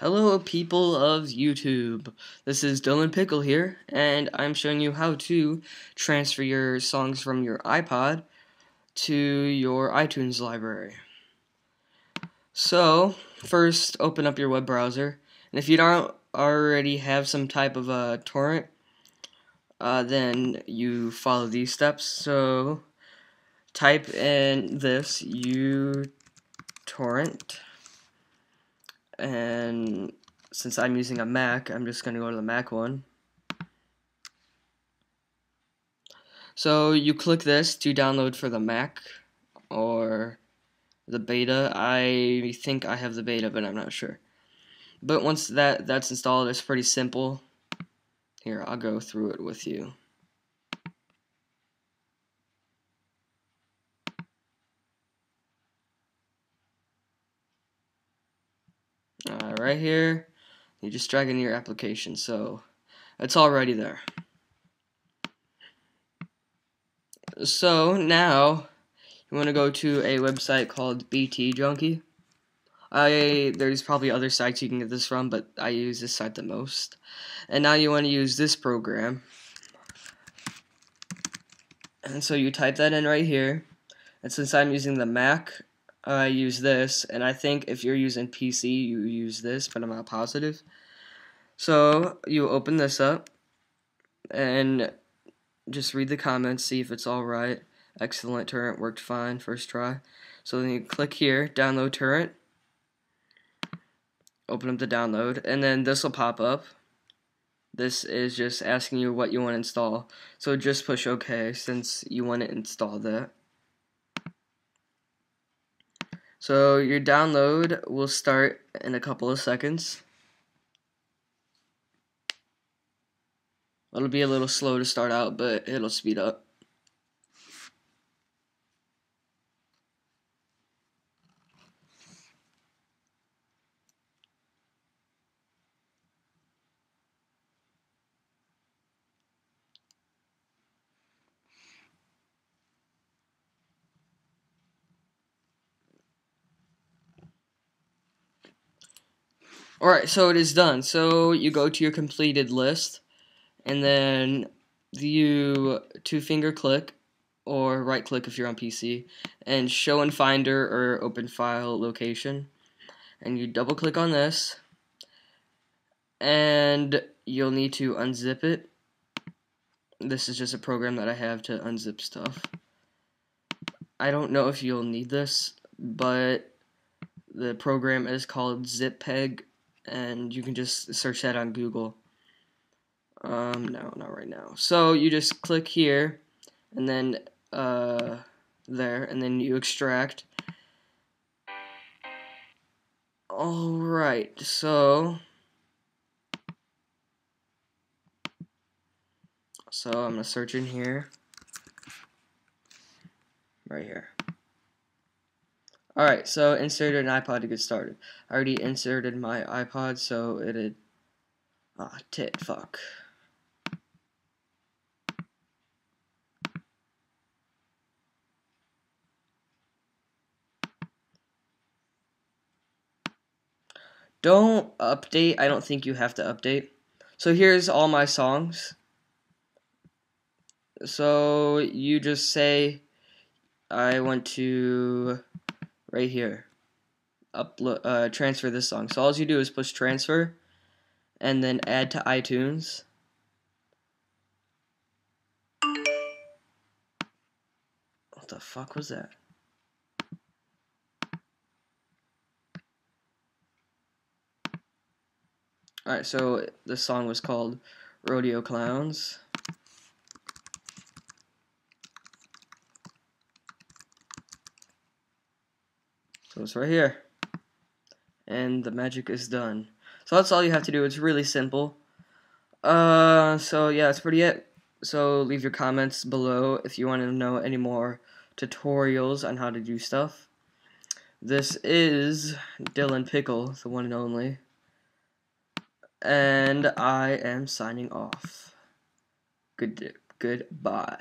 Hello people of YouTube, this is Dylan Pickle here, and I'm showing you how to transfer your songs from your iPod to your iTunes library. So, first open up your web browser, and if you don't already have some type of a torrent, uh, then you follow these steps. So, type in this, uTorrent and since I'm using a Mac, I'm just going to go to the Mac one. So you click this to download for the Mac or the beta. I think I have the beta, but I'm not sure. But once that that's installed, it's pretty simple. Here, I'll go through it with you. Uh, right here you just drag in your application so it's already there. So now you want to go to a website called BT Junkie? I there's probably other sites you can get this from but I use this site the most. And now you want to use this program. And so you type that in right here. And since I'm using the Mac I use this, and I think if you're using PC, you use this, but I'm not positive. So you open this up, and just read the comments, see if it's all right. Excellent torrent worked fine first try. So then you click here, download torrent. Open up the download, and then this will pop up. This is just asking you what you want to install. So just push OK since you want to install that. So your download will start in a couple of seconds. It'll be a little slow to start out, but it'll speed up. Alright, so it is done. So you go to your completed list, and then you two finger click, or right click if you're on PC, and show in Finder or open file location. And you double click on this, and you'll need to unzip it. This is just a program that I have to unzip stuff. I don't know if you'll need this, but the program is called ZipPeg and you can just search that on Google. Um, no, not right now. So you just click here, and then uh, there, and then you extract. Alright, so... So I'm to search in here. Right here. Alright, so inserted an iPod to get started. I already inserted my iPod, so it'd... Ah, tit, fuck. Don't update. I don't think you have to update. So here's all my songs. So you just say I want to right here. Upload, uh, transfer this song. So all you do is push transfer, and then add to iTunes. What the fuck was that? Alright, so the song was called Rodeo Clowns. So it's right here. And the magic is done. So that's all you have to do. It's really simple. Uh, so yeah, that's pretty it. So leave your comments below if you want to know any more tutorials on how to do stuff. This is Dylan Pickle, the one and only. And I am signing off. Good goodbye.